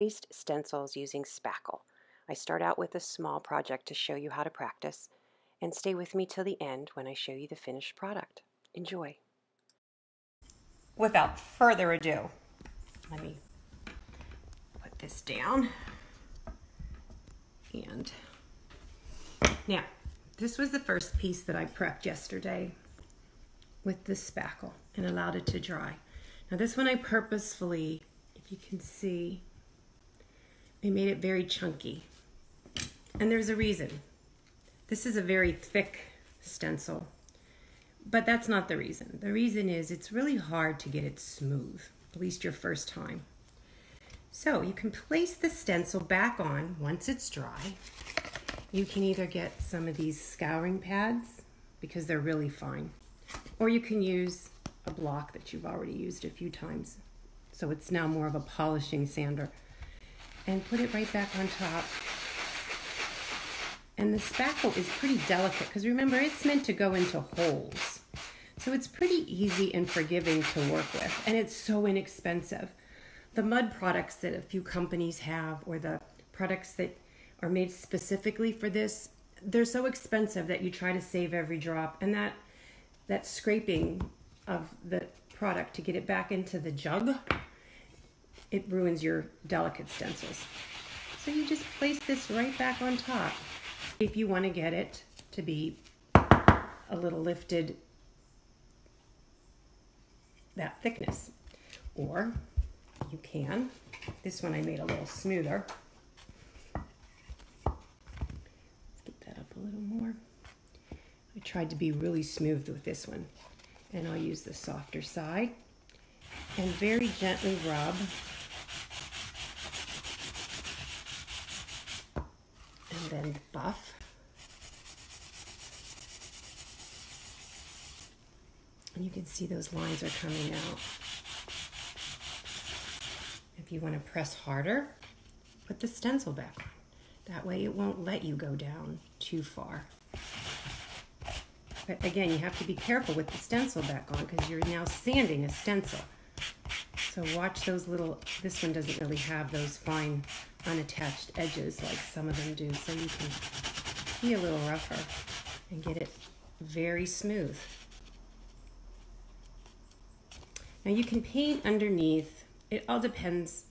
Paste stencils using spackle. I start out with a small project to show you how to practice, and stay with me till the end when I show you the finished product. Enjoy. Without further ado, let me put this down. And now, this was the first piece that I prepped yesterday with the spackle and allowed it to dry. Now this one I purposefully, if you can see, I made it very chunky. And there's a reason. This is a very thick stencil, but that's not the reason. The reason is it's really hard to get it smooth, at least your first time. So you can place the stencil back on once it's dry. You can either get some of these scouring pads because they're really fine, or you can use a block that you've already used a few times. So it's now more of a polishing sander. And put it right back on top. And the spackle is pretty delicate because remember, it's meant to go into holes. So it's pretty easy and forgiving to work with. And it's so inexpensive. The mud products that a few companies have or the products that are made specifically for this, they're so expensive that you try to save every drop. And that, that scraping of the product to get it back into the jug, it ruins your delicate stencils. So you just place this right back on top if you want to get it to be a little lifted that thickness. Or you can, this one I made a little smoother. Let's get that up a little more. I tried to be really smooth with this one and I'll use the softer side and very gently rub and then buff. And you can see those lines are coming out. If you want to press harder put the stencil back on. That way it won't let you go down too far. But again, you have to be careful with the stencil back on because you're now sanding a stencil. So watch those little, this one doesn't really have those fine unattached edges like some of them do. So you can be a little rougher and get it very smooth. Now you can paint underneath. It all depends,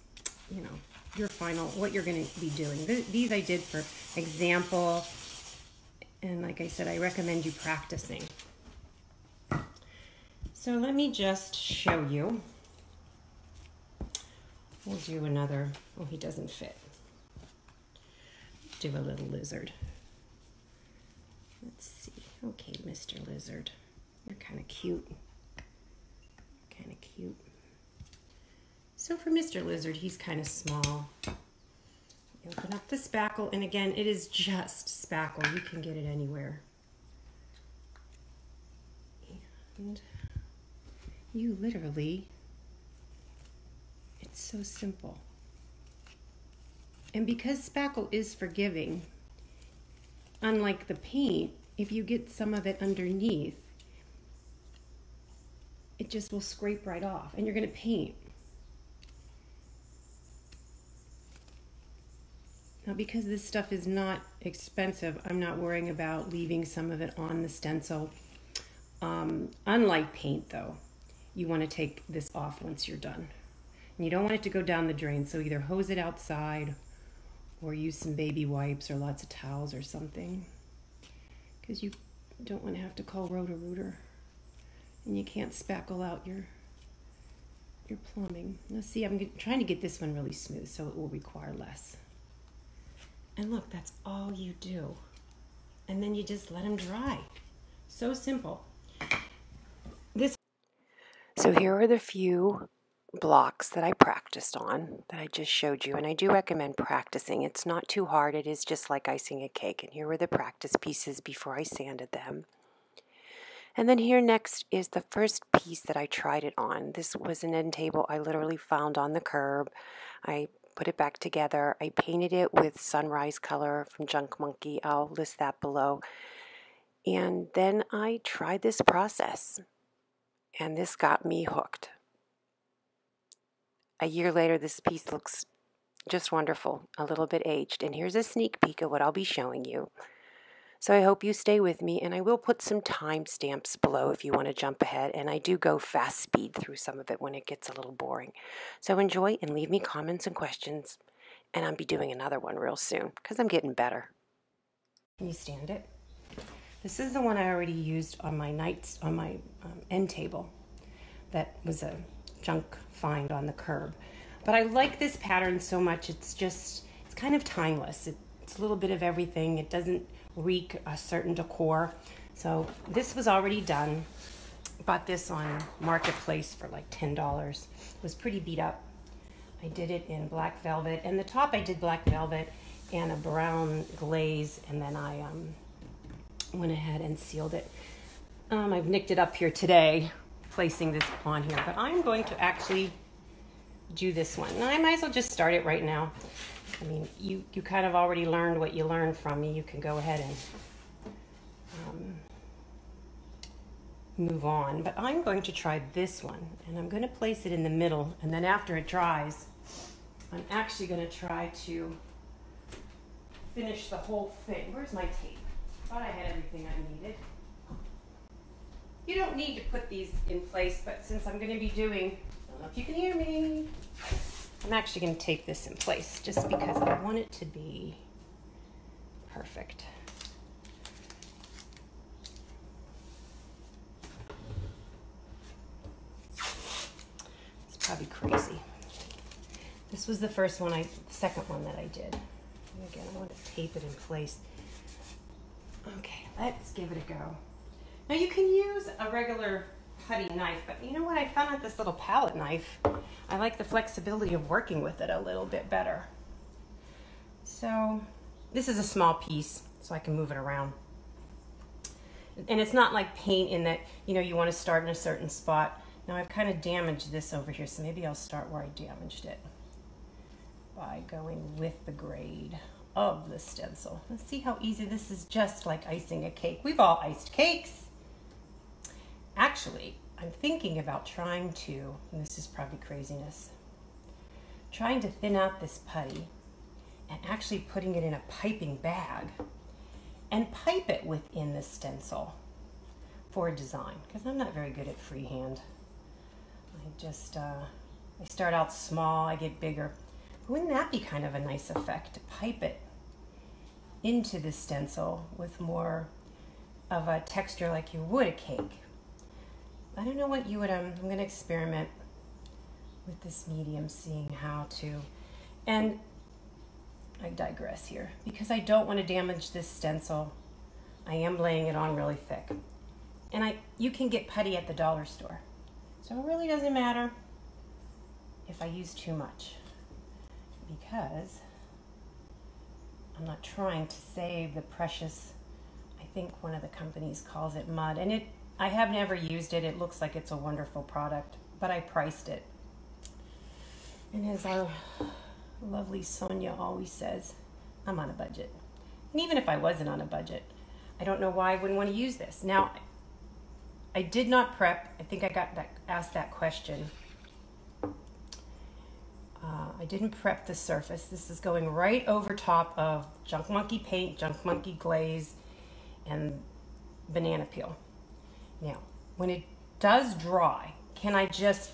you know, your final, what you're going to be doing. These I did for example and like I said, I recommend you practicing. So let me just show you. We'll do another, oh, he doesn't fit. Do a little lizard. Let's see. Okay, Mr. Lizard. You're kind of cute. Kind of cute. So for Mr. Lizard, he's kind of small. Open up the spackle, and again, it is just spackle. You can get it anywhere. And you literally, it's so simple. And because spackle is forgiving, unlike the paint, if you get some of it underneath, it just will scrape right off and you're going to paint. Now because this stuff is not expensive, I'm not worrying about leaving some of it on the stencil. Um, unlike paint though, you want to take this off once you're done. And you don't want it to go down the drain, so either hose it outside or use some baby wipes or lots of towels or something. Because you don't want to have to call Roto-Rooter. And you can't spackle out your your plumbing. Now see, I'm trying to get this one really smooth so it will require less. And look, that's all you do. And then you just let them dry. So simple. This So here are the few blocks that I practiced on that I just showed you. And I do recommend practicing. It's not too hard. It is just like icing a cake. And here were the practice pieces before I sanded them. And then here next is the first piece that I tried it on. This was an end table I literally found on the curb. I put it back together. I painted it with sunrise color from Junk Monkey. I'll list that below. And then I tried this process, and this got me hooked. A year later, this piece looks just wonderful, a little bit aged. And here's a sneak peek of what I'll be showing you. So I hope you stay with me, and I will put some timestamps below if you want to jump ahead. And I do go fast speed through some of it when it gets a little boring. So enjoy and leave me comments and questions. And I'll be doing another one real soon because I'm getting better. Can you stand it? This is the one I already used on my nights on my um, end table. That was a junk find on the curb. But I like this pattern so much. It's just, it's kind of timeless. It, it's a little bit of everything. It doesn't reek a certain decor. So this was already done. Bought this on Marketplace for like $10. It was pretty beat up. I did it in black velvet. And the top I did black velvet and a brown glaze. And then I um, went ahead and sealed it. Um, I've nicked it up here today, placing this on here. But I'm going to actually do this one. Now I might as well just start it right now. I mean, you, you kind of already learned what you learned from me. You can go ahead and um, move on. But I'm going to try this one, and I'm going to place it in the middle. And then after it dries, I'm actually going to try to finish the whole thing. Where's my tape? Thought I had everything I needed. You don't need to put these in place, but since I'm going to be doing, I don't know if you can hear me. I'm actually going to tape this in place just because I want it to be perfect. It's probably crazy. This was the first one, I second one that I did. And again, I want to tape it in place. Okay, let's give it a go. Now you can use a regular putty knife, but you know what? I found out this little palette knife. I like the flexibility of working with it a little bit better. So this is a small piece, so I can move it around. And it's not like paint in that, you know, you want to start in a certain spot. Now I've kind of damaged this over here, so maybe I'll start where I damaged it by going with the grade of the stencil. Let's see how easy this is just like icing a cake. We've all iced cakes. Actually, I'm thinking about trying to, and this is probably craziness, trying to thin out this putty and actually putting it in a piping bag and pipe it within the stencil for a design because I'm not very good at freehand. I just, uh, I start out small, I get bigger. Wouldn't that be kind of a nice effect to pipe it into the stencil with more of a texture like you would a cake? I don't know what you would, um, I'm going to experiment with this medium, seeing how to, and I digress here because I don't want to damage this stencil. I am laying it on really thick. And I, you can get putty at the dollar store. So it really doesn't matter if I use too much because I'm not trying to save the precious, I think one of the companies calls it mud. And it I have never used it. It looks like it's a wonderful product, but I priced it. And as our lovely Sonia always says, I'm on a budget. And even if I wasn't on a budget, I don't know why I wouldn't want to use this. Now, I did not prep. I think I got that, asked that question. Uh, I didn't prep the surface. This is going right over top of Junk Monkey paint, Junk Monkey glaze, and banana peel. Now, when it does dry, can I just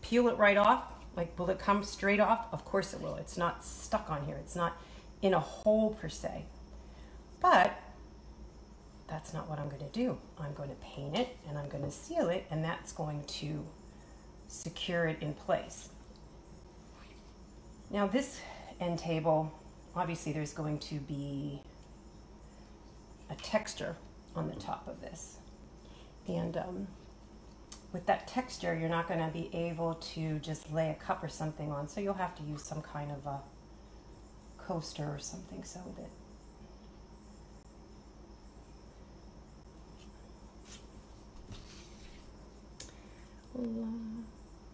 peel it right off? Like, will it come straight off? Of course it will. It's not stuck on here. It's not in a hole per se. But that's not what I'm going to do. I'm going to paint it and I'm going to seal it and that's going to secure it in place. Now this end table, obviously there's going to be a texture on the top of this. And um, with that texture, you're not going to be able to just lay a cup or something on. So you'll have to use some kind of a coaster or something so that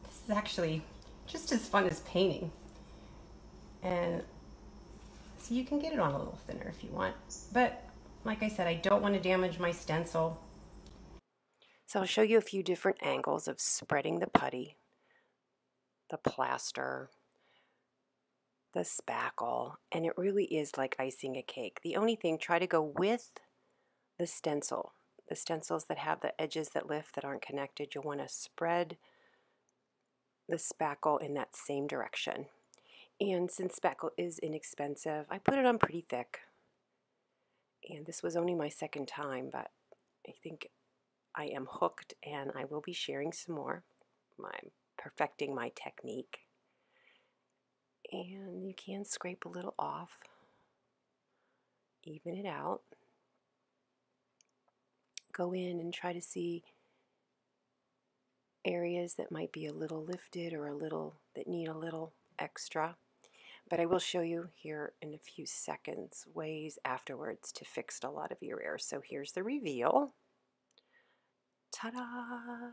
this is actually just as fun as painting. And so you can get it on a little thinner if you want. But like I said, I don't want to damage my stencil. So I'll show you a few different angles of spreading the putty, the plaster, the spackle, and it really is like icing a cake. The only thing, try to go with the stencil. The stencils that have the edges that lift that aren't connected, you'll want to spread the spackle in that same direction. And since spackle is inexpensive, I put it on pretty thick. And this was only my second time, but I think I am hooked and I will be sharing some more. I'm perfecting my technique. And you can scrape a little off, even it out. Go in and try to see areas that might be a little lifted or a little that need a little extra. But I will show you here in a few seconds ways afterwards to fix a lot of your errors. So here's the reveal. Ta-da!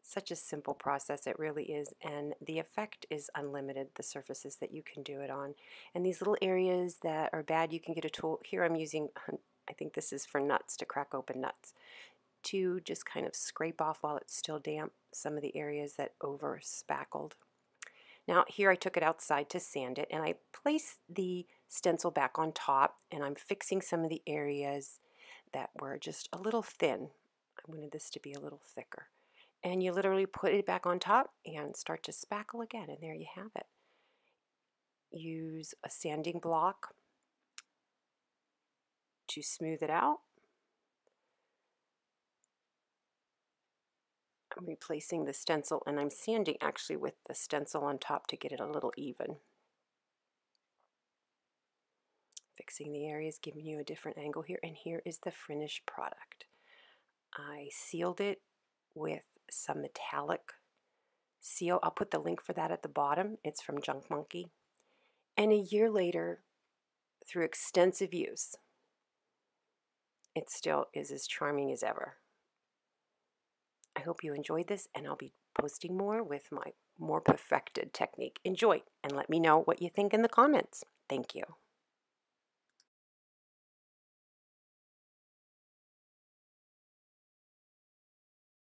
Such a simple process, it really is, and the effect is unlimited, the surfaces that you can do it on. And these little areas that are bad, you can get a tool. Here I'm using, I think this is for nuts, to crack open nuts, to just kind of scrape off while it's still damp some of the areas that over spackled. Now here I took it outside to sand it and I placed the stencil back on top and I'm fixing some of the areas that were just a little thin. I wanted this to be a little thicker. And you literally put it back on top and start to spackle again and there you have it. Use a sanding block to smooth it out I'm replacing the stencil and I'm sanding actually with the stencil on top to get it a little even. Fixing the areas, giving you a different angle here, and here is the finished product. I sealed it with some metallic seal. I'll put the link for that at the bottom. It's from Junk Monkey. And a year later, through extensive use, it still is as charming as ever. I hope you enjoyed this, and I'll be posting more with my more perfected technique. Enjoy, and let me know what you think in the comments. Thank you.